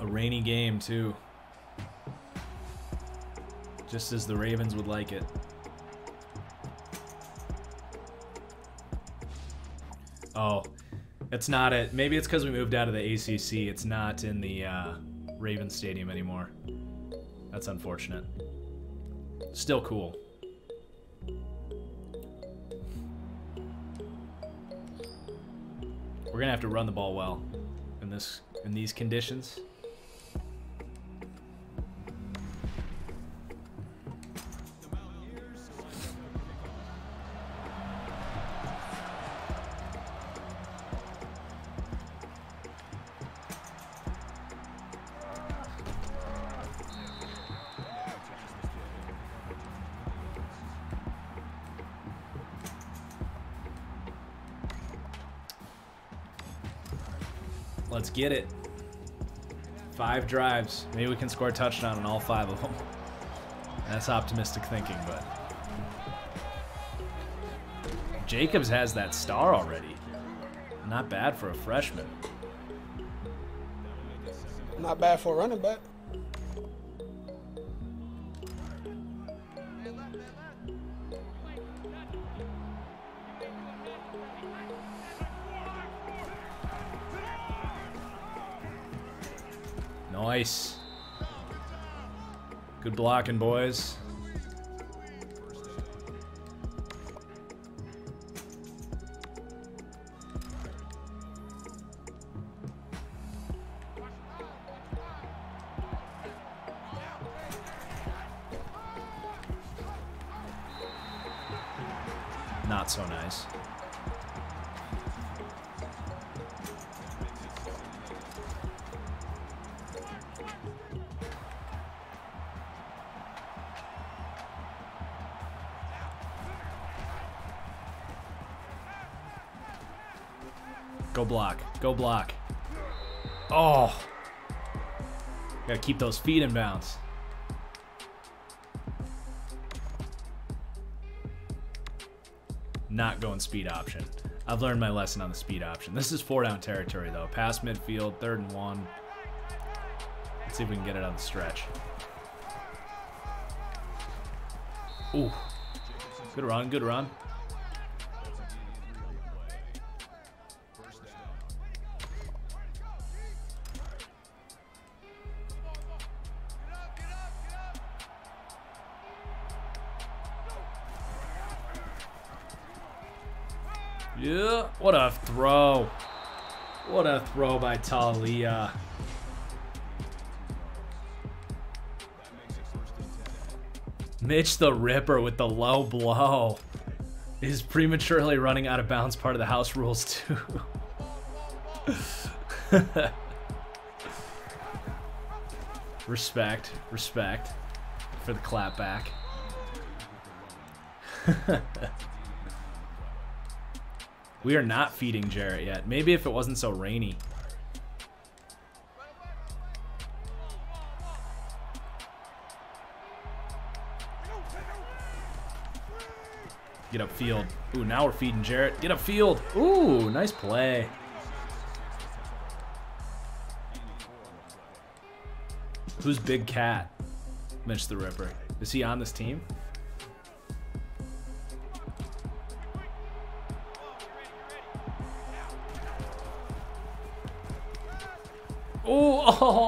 A rainy game, too. Just as the Ravens would like it. Oh, it's not it. Maybe it's because we moved out of the ACC. It's not in the uh, Ravens Stadium anymore. That's unfortunate. Still cool. We're gonna have to run the ball well in this in these conditions. Let's get it. Five drives. Maybe we can score a touchdown on all five of them. That's optimistic thinking, but Jacobs has that star already. Not bad for a freshman. Not bad for a running back. Nice. Good blocking, boys. Go block. Go block. Oh. Gotta keep those feet in bounds. Not going speed option. I've learned my lesson on the speed option. This is four down territory though. Past midfield, third and one. Let's see if we can get it on the stretch. Ooh. Good run, good run. By Taulia. Mitch the Ripper with the low blow is prematurely running out of bounds part of the house rules too. respect, respect for the clap back. We are not feeding Jarrett yet. Maybe if it wasn't so rainy. Get upfield. Ooh, now we're feeding Jarrett. Get upfield. Ooh, nice play. Who's Big Cat? Mitch the Ripper. Is he on this team? Ooh, oh,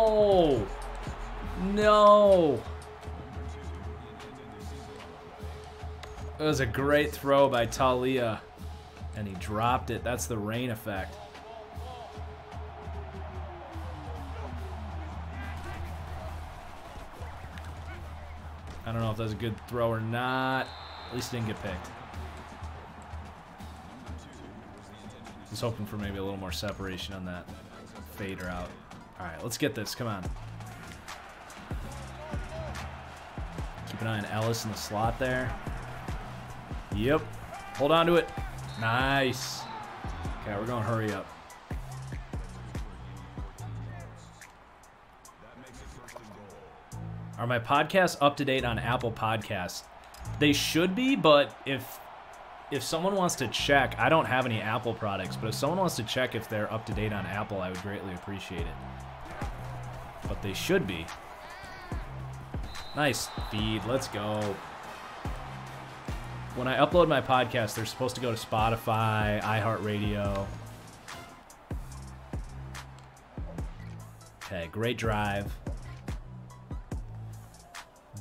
was a great throw by Taulia, and he dropped it. That's the rain effect. I don't know if that's a good throw or not. At least didn't get picked. Just hoping for maybe a little more separation on that fader out. All right, let's get this. Come on. Keep an eye on Ellis in the slot there. Yep. Hold on to it. Nice. Okay, we're going to hurry up. Are my podcasts up to date on Apple Podcasts? They should be, but if if someone wants to check, I don't have any Apple products, but if someone wants to check if they're up to date on Apple, I would greatly appreciate it. But they should be. Nice feed. Let's go. When I upload my podcast, they're supposed to go to Spotify, iHeartRadio. Okay, great drive.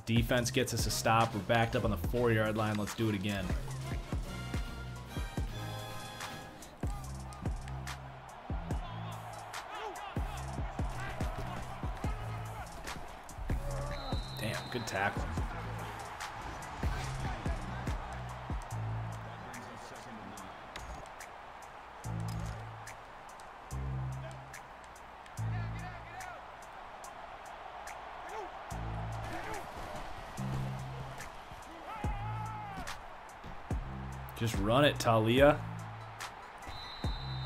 Defense gets us a stop. We're backed up on the four yard line. Let's do it again. Damn, good tackle. Just run it, Taulia.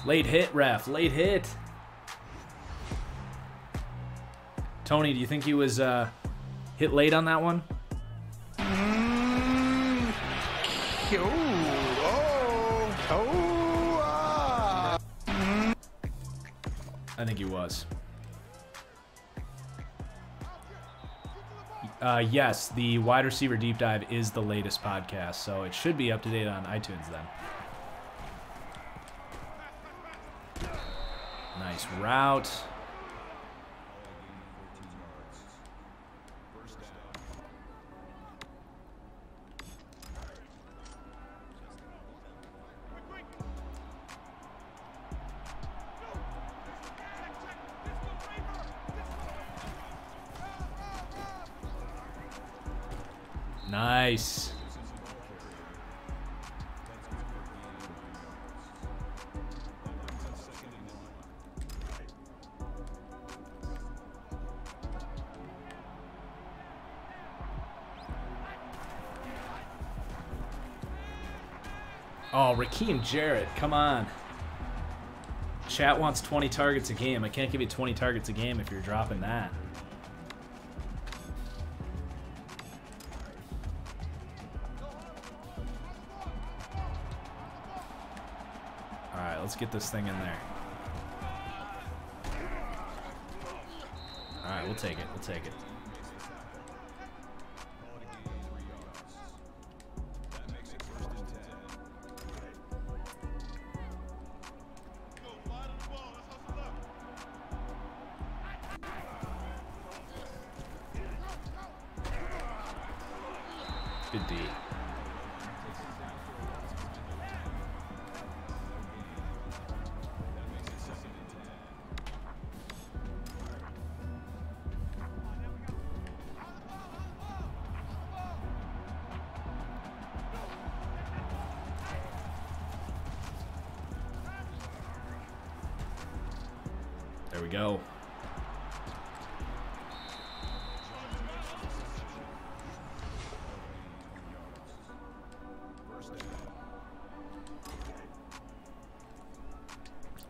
Late hit, ref. Late hit. Tony, do you think he was uh, hit late on that one? Yes, the wide receiver deep dive is the latest podcast, so it should be up to date on iTunes then. Nice route. Nice. Oh, Rakim Jarrett, come on. Chat wants 20 targets a game. I can't give you 20 targets a game if you're dropping that. Get this thing in there. Alright, we'll take it. We'll take it. Good. Go.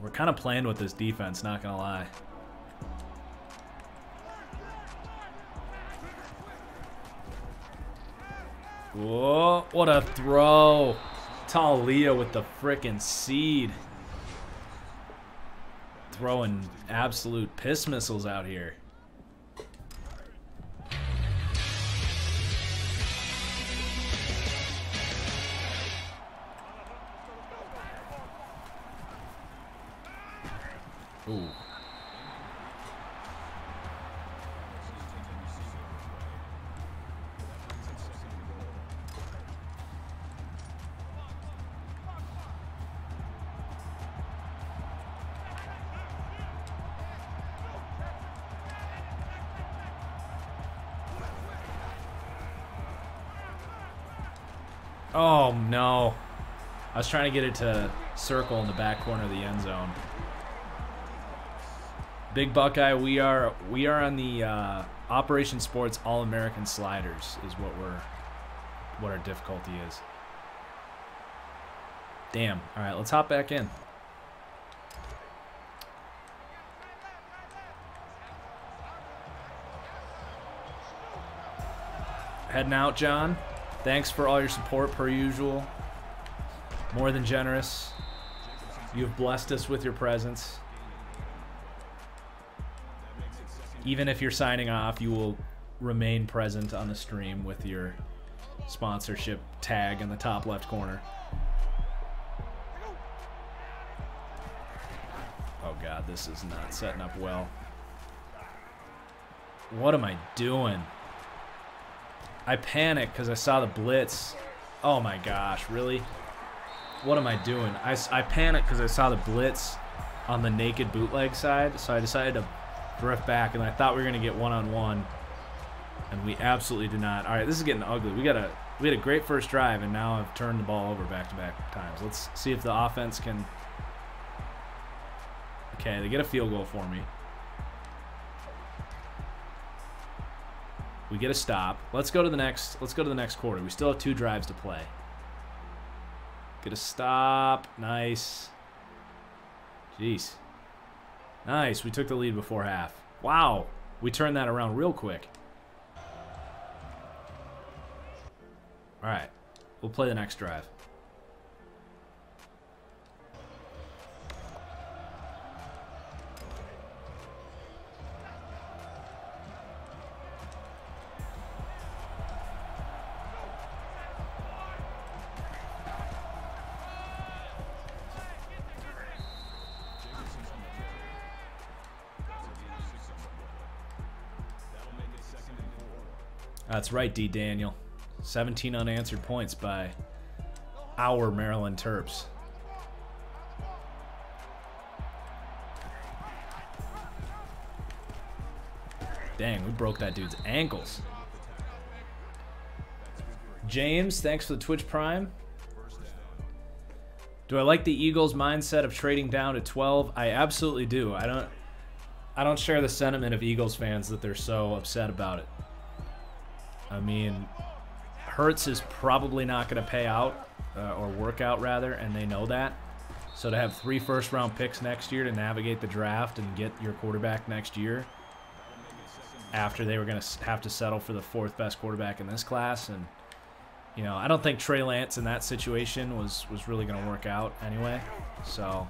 We're kind of playing with this defense, not gonna lie. Whoa, what a throw. Taulia with the frickin' seed. Throwing absolute piss missiles out here. Ooh. Was trying to get it to circle in the back corner of the end zone. Big Buckeye, we are we are on the uh, Operation Sports All American Sliders is what we're what our difficulty is. Damn. All right, let's hop back in. Heading out, John. Thanks for all your support per usual. More than generous. You've blessed us with your presence. Even if you're signing off, you will remain present on the stream with your sponsorship tag in the top left corner. Oh god, this is not setting up well. What am I doing? I panicked because I saw the blitz. Oh my gosh, really? What am I doing? I, I panicked because I saw the blitz on the naked bootleg side, so I decided to drift back, and I thought we were going to get one-on-one, -on -one, and we absolutely did not. All right, this is getting ugly. We got a we had a great first drive, and now I've turned the ball over back-to-back -back times. Let's see if the offense can... Okay, they get a field goal for me. We get a stop. Let's go to the next. Let's go to the next quarter. We still have two drives to play. Get a stop. Nice. Jeez. Nice. We took the lead before half. Wow. We turned that around real quick. All right. We'll play the next drive. That's right, D. Daniel. 17 unanswered points by our Maryland Terps. Dang, we broke that dude's ankles. James, thanks for the Twitch Prime. Do I like the Eagles' mindset of trading down to 12? I absolutely do. I don't I don't share the sentiment of Eagles fans that they're so upset about it. I mean, Hurts is probably not going to pay out, uh, or work out rather, and they know that. So to have three first round picks next year to navigate the draft and get your quarterback next year, after they were going to have to settle for the fourth best quarterback in this class, and you know, I don't think Trey Lance in that situation was was really going to work out anyway. So,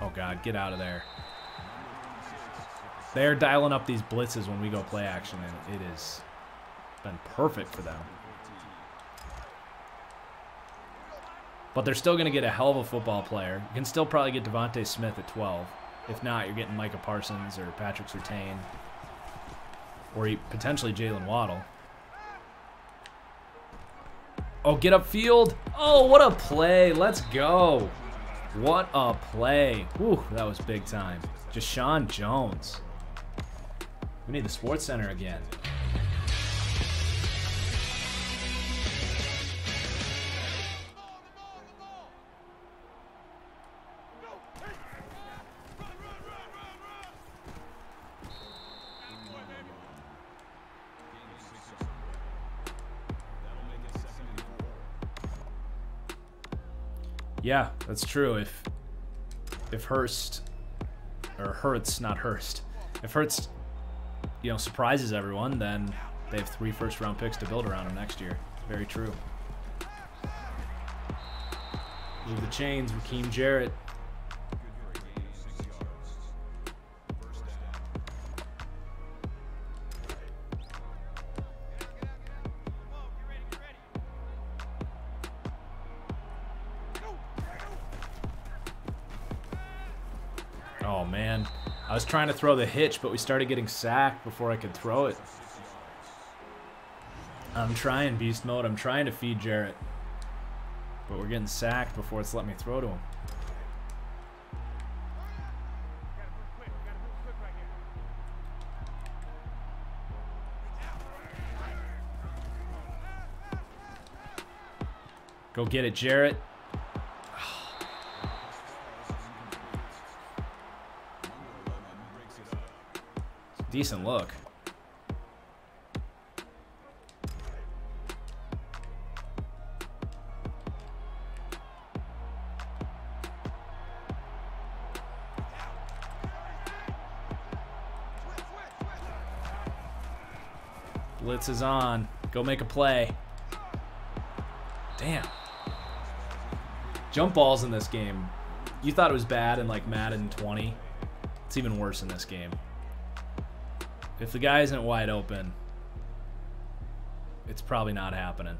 oh god, get out of there. They're dialing up these blitzes when we go play action, and it is been perfect for them. But they're still going to get a hell of a football player. You can still probably get DeVonta Smith at 12. If not, you're getting Micah Parsons or Patrick Surtain. Or potentially Jaylen Waddle. Oh, get upfield. Oh, what a play. Let's go. What a play. Whew, that was big time. Jeshaun Jones. We need the Sports Center again. Yeah, that's true. If if Hurst or Hurts, not Hurst, if Hurts, you know, surprises everyone, then they have three first round picks to build around him next year. Very true. Move the chains, Rakim Jarrett. Trying to throw the hitch, but we started getting sacked before I could throw it. I'm trying beast mode. I'm trying to feed Jarrett. But we're getting sacked before it's let me throw to him. Go get it, Jarrett. Decent look. Blitz is on. Go make a play. Damn. Jump balls in this game. You thought it was bad in like Madden 20. It's even worse in this game. If the guy isn't wide open, it's probably not happening.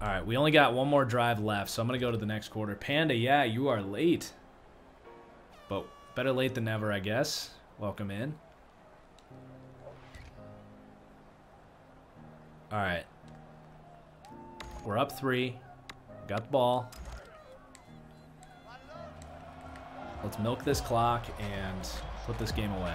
All right, we only got one more drive left, so I'm going to go to the next quarter. Panda, yeah, you are late. But better late than never, I guess. Welcome in. All right. We're up three. Got the ball. Let's milk this clock and put this game away.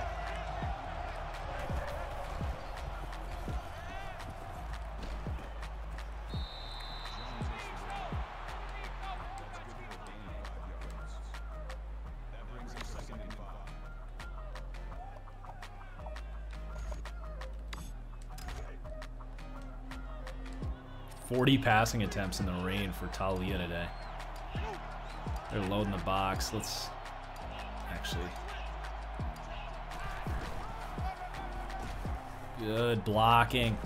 Forty passing attempts in the rain for Taulia today. They're loading the box. Let's actually. Good blocking.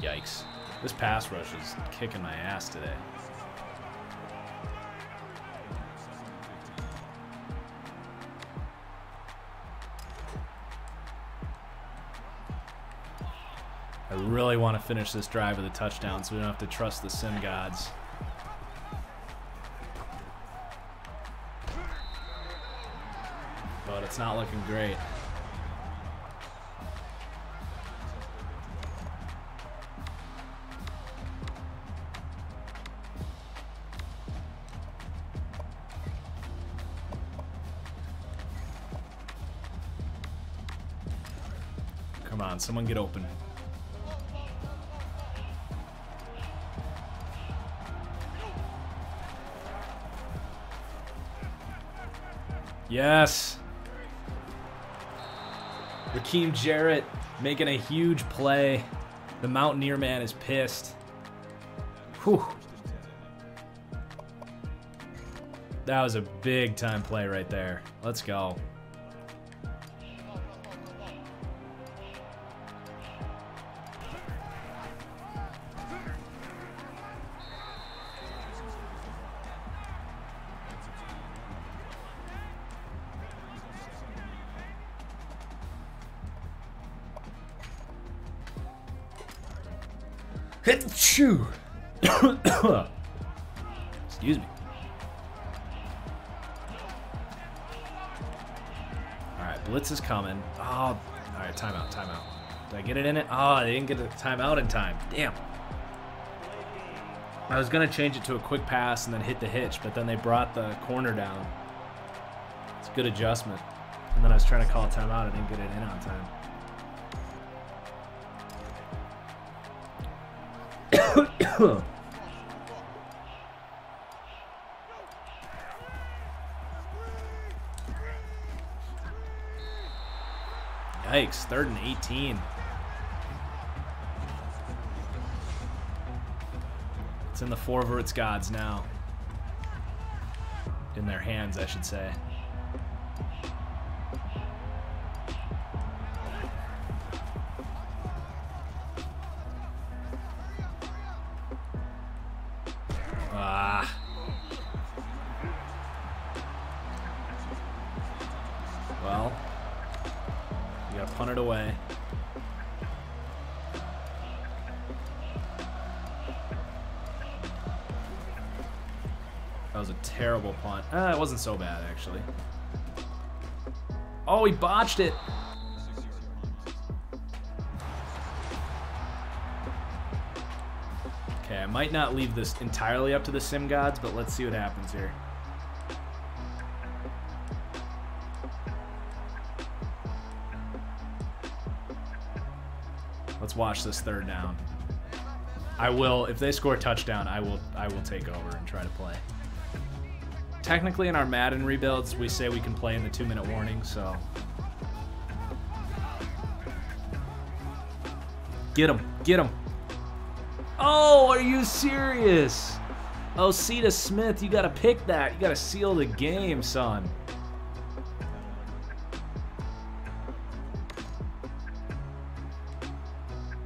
Yikes. This pass rush is kicking my ass today. I really want to finish this drive with a touchdown so we don't have to trust the sim gods. But it's not looking great. Come on, someone get open. Yes. Rakim Jarrett making a huge play. The Mountaineer man is pissed. Whew. That was a big time play right there. Let's go. Excuse me. All right, blitz is coming. Oh, all right, timeout, timeout. Did I get it in it? Oh, they didn't get the timeout in time. Damn. I was gonna change it to a quick pass and then hit the hitch, but then they brought the corner down. It's a good adjustment. And then I was trying to call a timeout. I didn't get it in on time. Yikes, third and 18. It's in the four Forverts gods now. In their hands, I should say. Uh, it wasn't so bad, actually. Oh, he botched it. Okay, I might not leave this entirely up to the sim gods, but let's see what happens here. Let's watch this third down. I will, if they score a touchdown, I will, I will take over and try to play. Technically in our Madden rebuilds, we say we can play in the two minute warning, so. Get him, get him. Oh, are you serious? Oh, Cetus Smith, you gotta pick that. You gotta seal the game, son.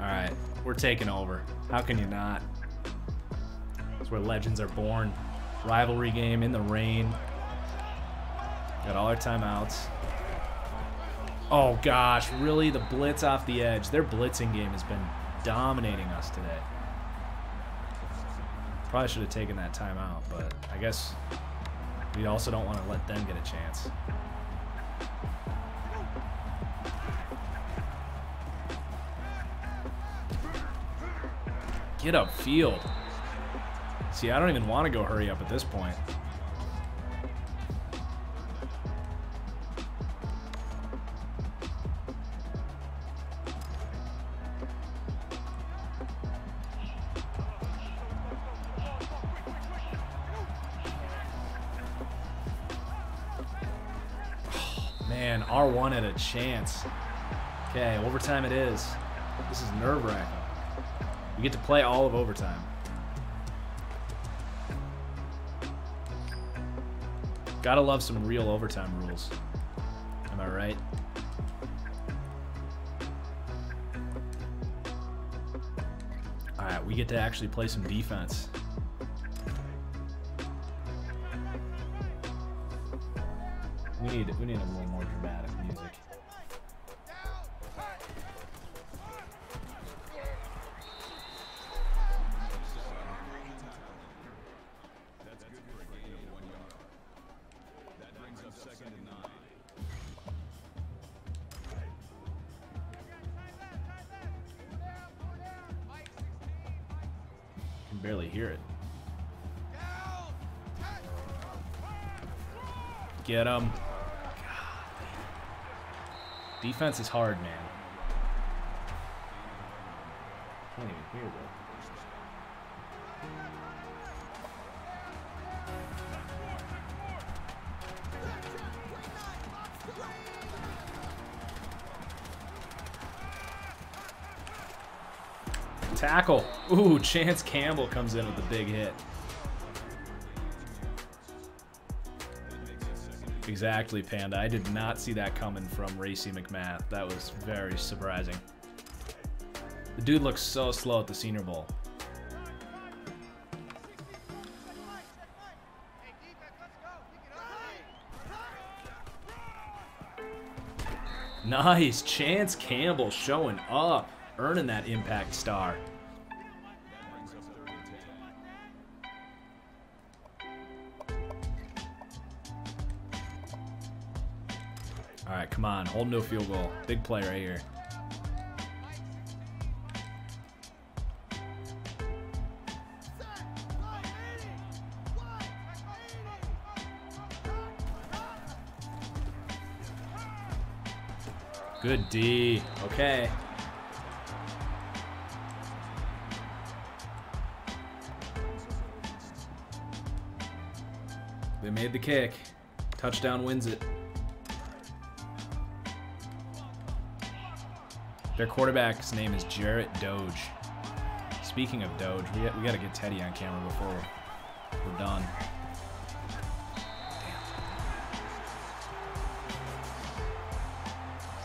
Alright, we're taking over. How can you not? It's where legends are born. Rivalry game in the rain. Got all our timeouts. Oh gosh, really? The blitz off the edge. Their blitzing game has been dominating us today. Probably should have taken that timeout, but I guess we also don't want to let them get a chance. Get up field. See, I don't even want to go hurry up at this point. Man, R1 had a chance. Okay, overtime it is. This is nerve-wracking. We get to play all of overtime. Gotta love some real overtime rules. Am I right? Alright, we get to actually play some defense. We need we need a little more Get him. Defense is hard, man. Can't even hear that. Tackle. Ooh, Chance Campbell comes in with a big hit. Exactly, Panda. I did not see that coming from Racey McMath. That was very surprising. The dude looks so slow at the Senior Bowl. Nice. Chance Campbell showing up, earning that impact star. Hold no field goal. Big play right here. Good D. Okay. They made the kick. Touchdown wins it. Their quarterback's name is Jarrett Doge. Speaking of Doge, we, we got to get Teddy on camera before we're done.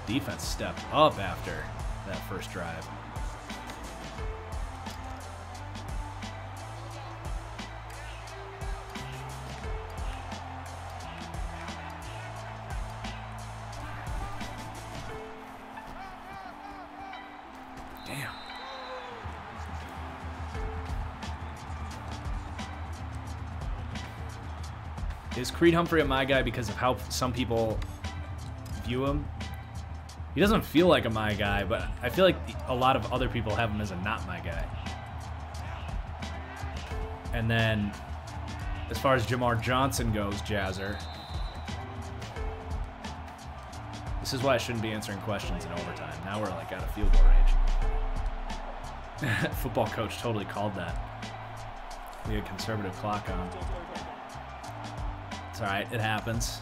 defense stepped up after that first drive. Creed Humphrey a my guy because of how some people view him? He doesn't feel like a my guy, but I feel like a lot of other people have him as a not my guy. And then, as far as Jamar Johnson goes, Jazzer, this is why I shouldn't be answering questions in overtime. Now we're like out of field goal range. Football coach totally called that. We had conservative clock on. It's alright, it happens.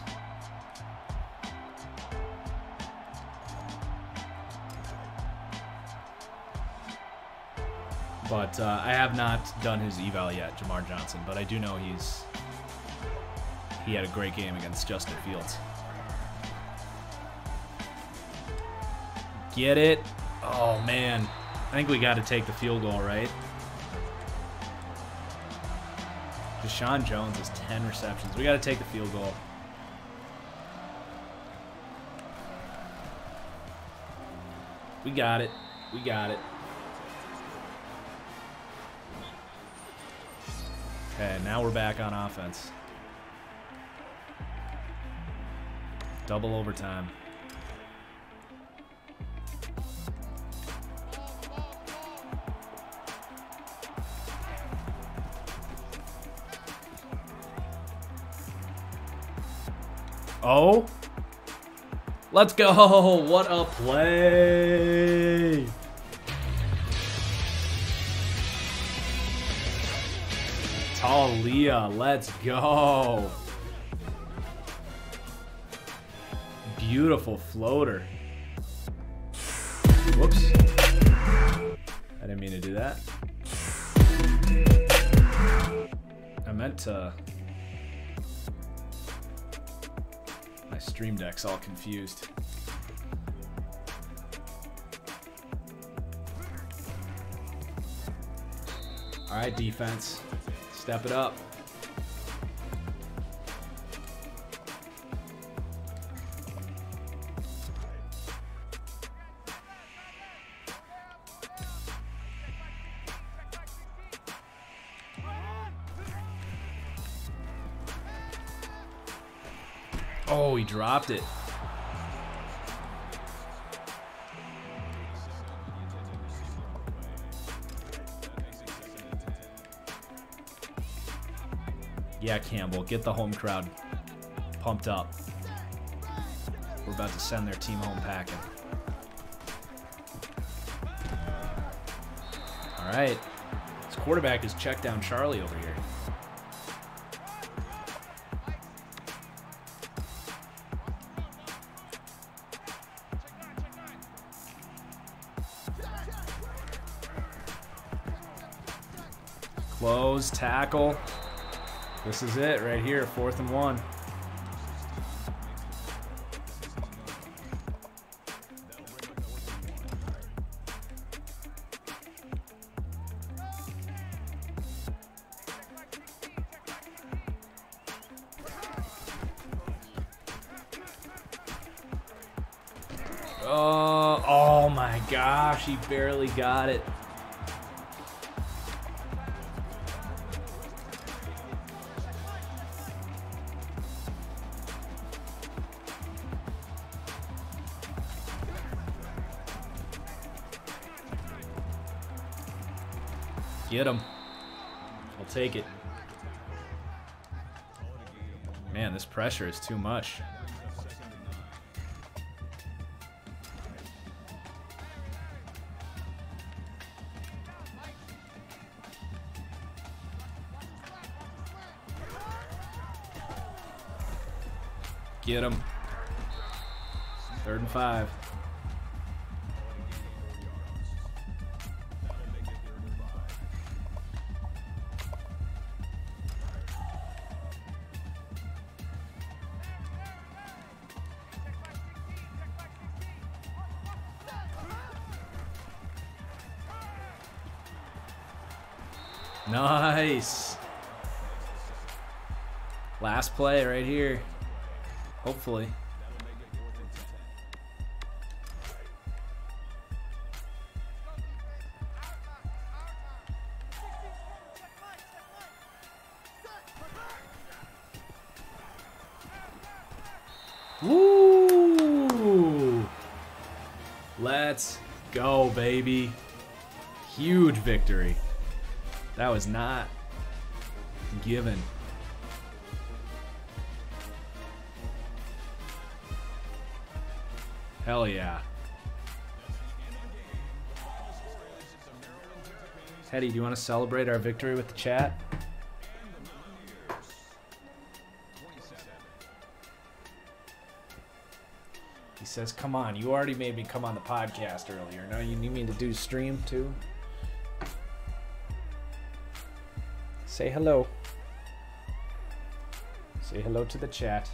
But uh, I have not done his eval yet, Jamar Johnson. But I do know he's he had a great game against Justin Fields. Get it? Oh man, I think we got to take the field goal, right? Jeshaun Jones has 10 receptions. We got to take the field goal. We got it. We got it. Okay, now we're back on offense. Double overtime. Oh. Let's go. What a play. Taulia, let's go. Beautiful floater. Whoops. I didn't mean to do that. I meant to My stream deck's all confused. All right, defense. Step it up. Oh, he dropped it. Yeah, Campbell, get the home crowd pumped up. We're about to send their team home packing. All right. This quarterback is check down Charlie over here. Close, tackle. This is it right here, fourth and one. Oh, oh my gosh, he barely got it. Get him. I'll take it. Man, this pressure is too much. Get him. Third and five. Nice. Last play right here. Hopefully. Woo! Let's go, baby. Huge victory. That was not given. Hell yeah. Teddy, do you want to celebrate our victory with the chat? He says, come on, you already made me come on the podcast earlier. Now you need me to do stream too? Say hello. Say hello to the chat.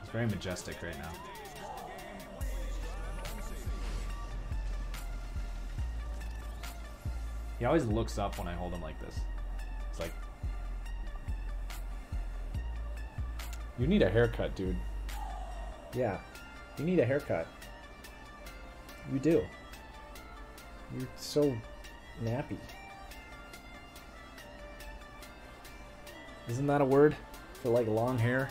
It's very majestic right now. He always looks up when I hold him like this. You need a haircut, dude. Yeah, you need a haircut. You do. You're so nappy. Isn't that a word for like long hair?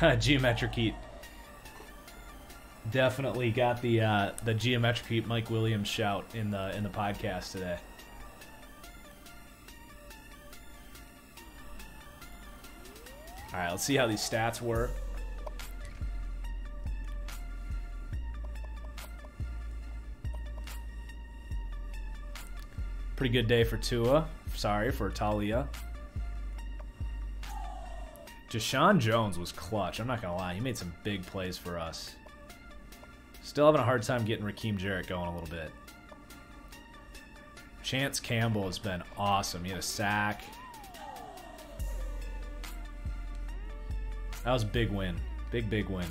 Geometric Heat. Definitely got the uh, the Geometric Mike Williams shout in the in the podcast today. All right, let's see how these stats were. Pretty good day for Tua. Sorry for Taulia. Jeshaun Jones was clutch. I'm not to lie. He made some big plays for us. Still having a hard time getting Rakim Jarrett going a little bit. Chance Campbell has been awesome. He had a sack. That was a big win. Big, big win.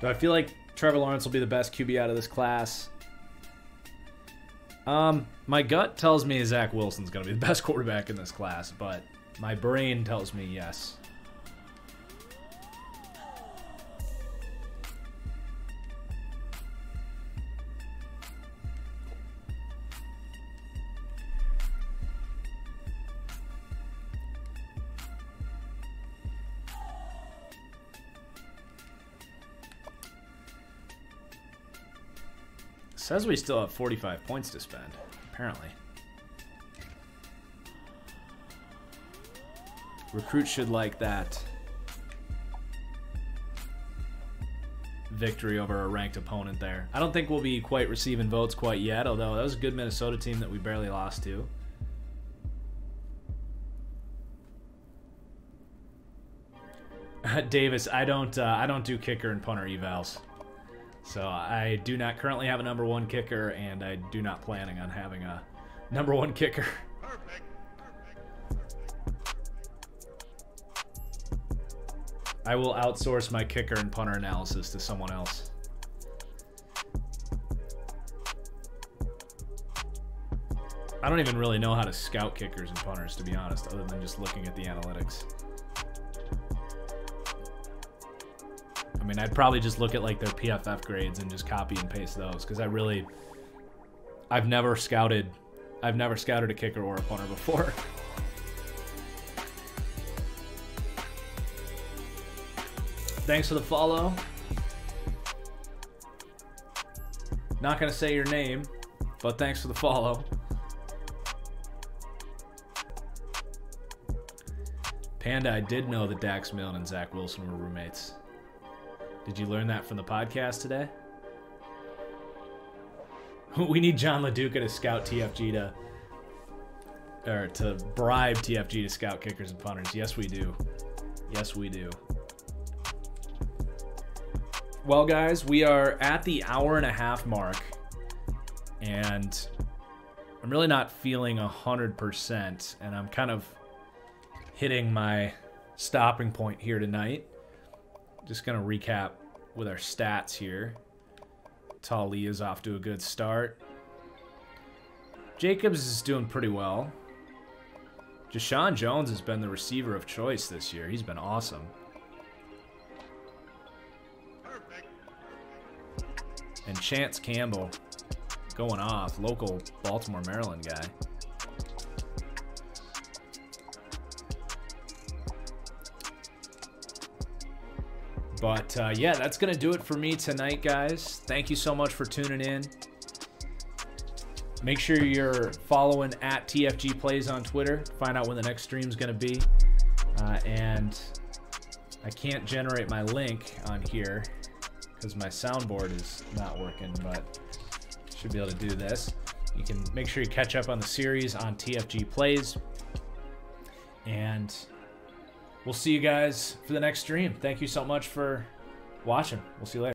Do I feel like Trevor Lawrence will be the best QB out of this class? Um, my gut tells me Zach Wilson's going to be the best quarterback in this class, but my brain tells me yes. Says we still have 45 points to spend, apparently. Recruit should like that victory over a ranked opponent there. I don't think we'll be quite receiving votes quite yet, although that was a good Minnesota team that we barely lost to. Davis, I don't uh, I don't do kicker and punter evals. So I do not currently have a number one kicker, and I do not planning on having a number one kicker. Perfect. I will outsource my kicker and punter analysis to someone else. I don't even really know how to scout kickers and punters, to be honest, other than just looking at the analytics. Mean, I'd probably just look at like their PFF grades and just copy and paste those because I really, I've never scouted, I've never scouted a kicker or a punter before. Thanks for the follow. Not gonna say your name, but thanks for the follow. Panda, I did know that Dax Milne and Zach Wilson were roommates. Did you learn that from the podcast today? We need John LaDuca to scout TFG to or to bribe TFG to scout kickers and punters. Yes, we do. Yes, we do. Well, guys, we are at the hour and a half mark, and I'm really not feeling a hundred percent, and I'm kind of hitting my stopping point here tonight just going to recap with our stats here. Taulia is off to a good start. Jacobs is doing pretty well. Jeshaun Jones has been the receiver of choice this year. He's been awesome. And Chance Campbell going off, local Baltimore, Maryland guy. But uh, yeah, that's going to do it for me tonight, guys. Thank you so much for tuning in. Make sure you're following at TFG Plays on Twitter. Find out when the next stream is going to be. Uh, and I can't generate my link on here because my soundboard is not working, but should be able to do this. You can make sure you catch up on the series on TFG Plays. And we'll see you guys for the next stream. Thank you so much for watching. We'll see you later.